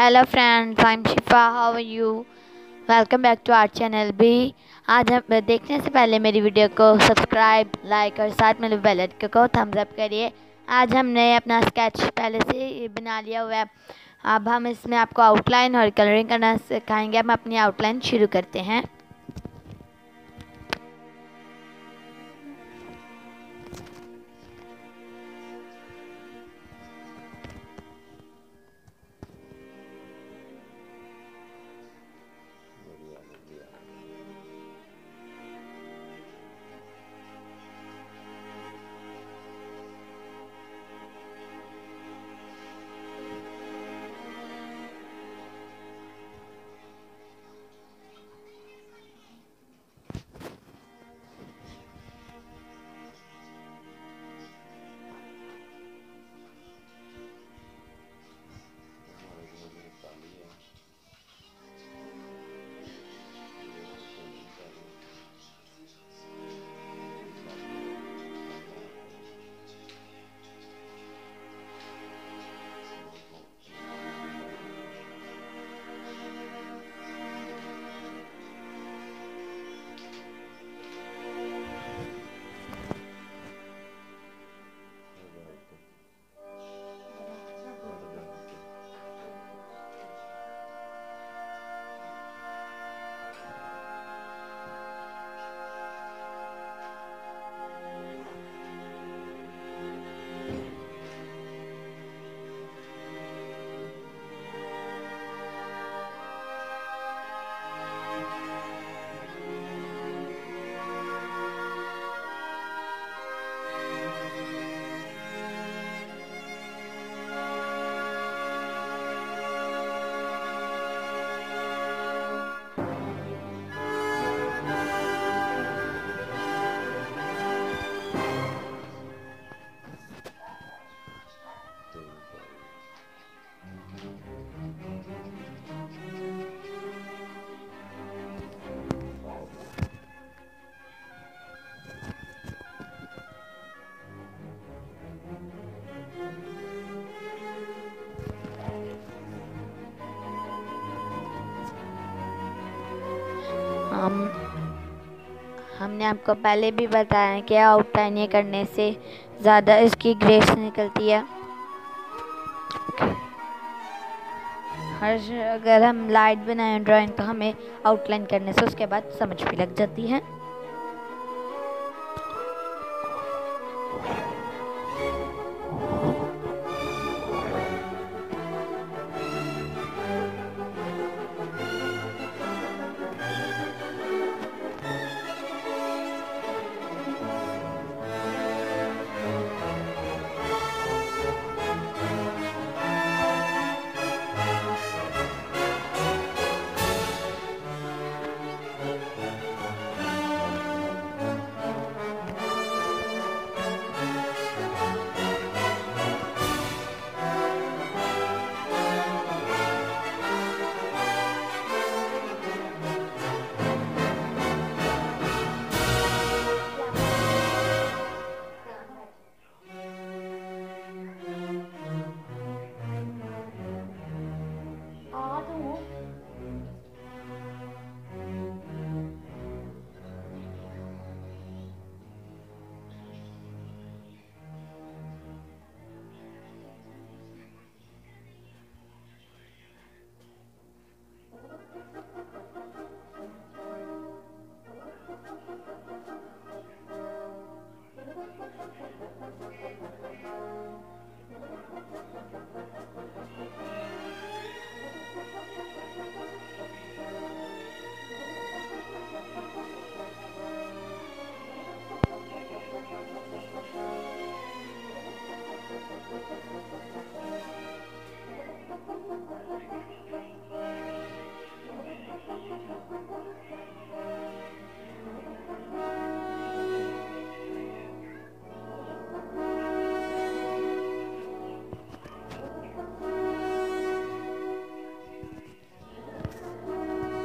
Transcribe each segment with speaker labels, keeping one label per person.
Speaker 1: Hello friends I am Shifa how are you welcome back to our channel भी आज हम देखने से पहले मेरी वीडियो को सब्सक्राइब लाइक और साथ में बेल आइकन को थम्स अप करिए। आज हमने अपना स्केच पहले से बना लिया हुआ है। अब हम इसमें आपको आउटलाइन और कलरिंग करना सिखाएँगे। हम अपनी आउटलाइन शुरू करते हैं। हमने आपको पहले भी बताया कि आउटलाइन करने से ज़्यादा इसकी ग्रेस निकलती है। हर अगर हम लाइट बनाएँ ड्राइंग तो हमें आउटलाइन करने से उसके बाद समझ भी लग जाती है।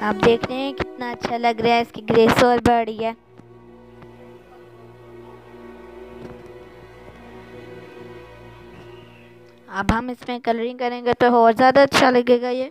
Speaker 1: आप देख रहे हैं कितना अच्छा लग रहा है, इसकी ग्रेस और बढ़ी है। अब हम इसमें कलरिंग करेंगे तो और ज़्यादा अच्छा लगेगा ये।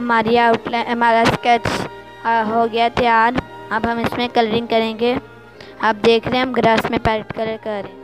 Speaker 1: हमारी आउटलाइन हमारा स्केच हो गया तैयार। अब हम इसमें कलरिंग करेंगे। आप देख रहे हैं, हम ग्रास में पैरेट कलर कर। रहे हैं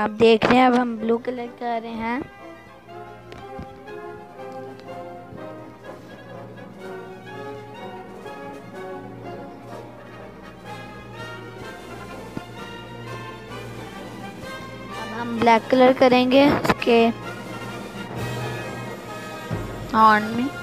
Speaker 1: आप देख रहे हैं, अब हम ब्लू कलर कर रहे हैं। अब हम ब्लैक कलर करेंगे, उसके हॉर्न में।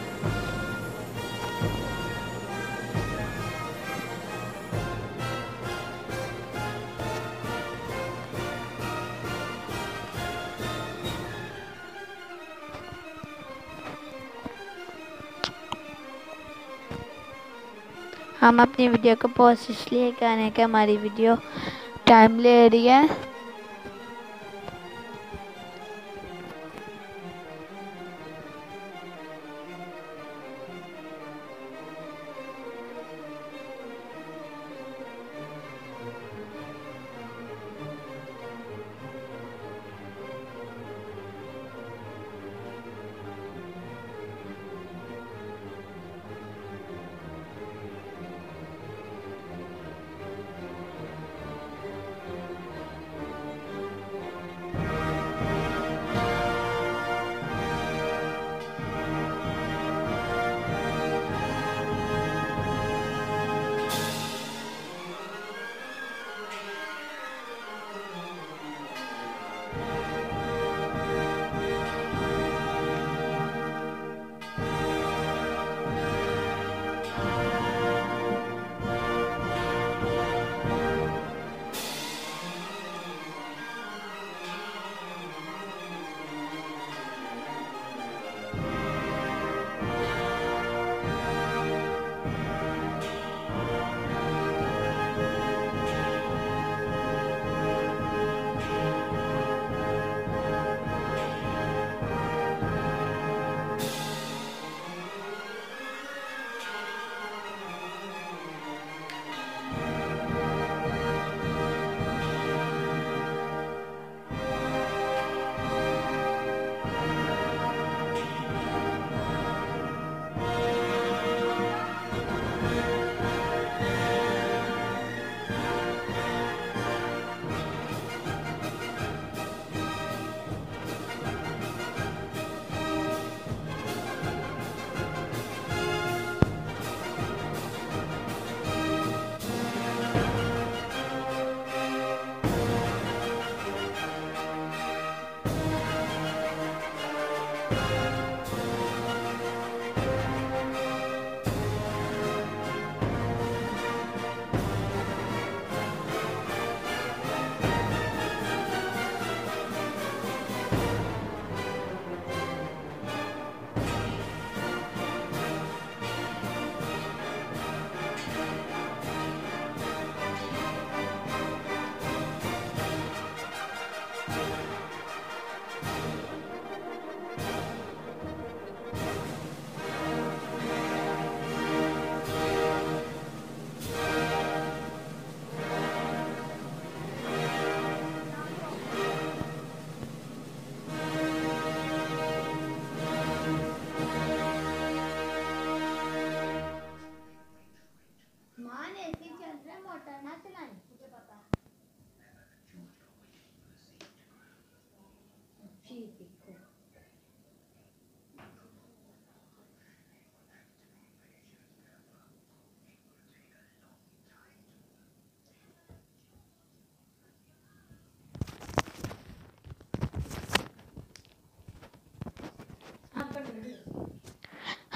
Speaker 1: हम अपनी वीडियो को पॉज इसलिए कर कि हमारी वीडियो टाइम ले रही है।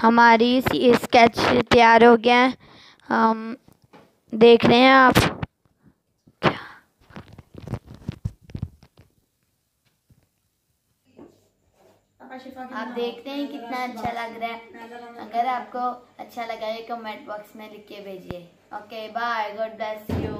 Speaker 1: हमारी स्केच तैयार हो गया है। हम देख रहे हैं आप। आप देखते हैं कितना अच्छा लग रहा है। अगर आपको अच्छा लगा है कमेंट बॉक्स में लिख के भेजिए। Okay bye God bless you